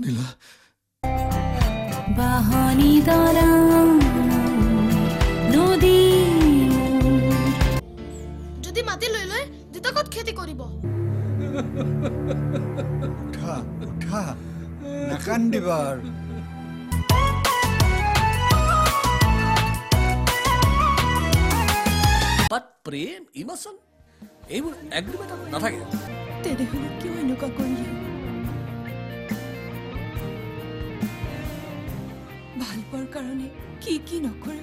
নীলা। বাহানি দ্বারা নদী যদি মাটি লৈ লৈ দেউতা ক'ত খেতি কৰিব? উঠা উঠা নাকান্দিবা আৰু। প্ৰেম ইমোচন এইবোৰ এগ্ৰিমেণ্টত নাথাকে। te dejo lo que bueno que conlleva. Valpo al carone, kiki no cura.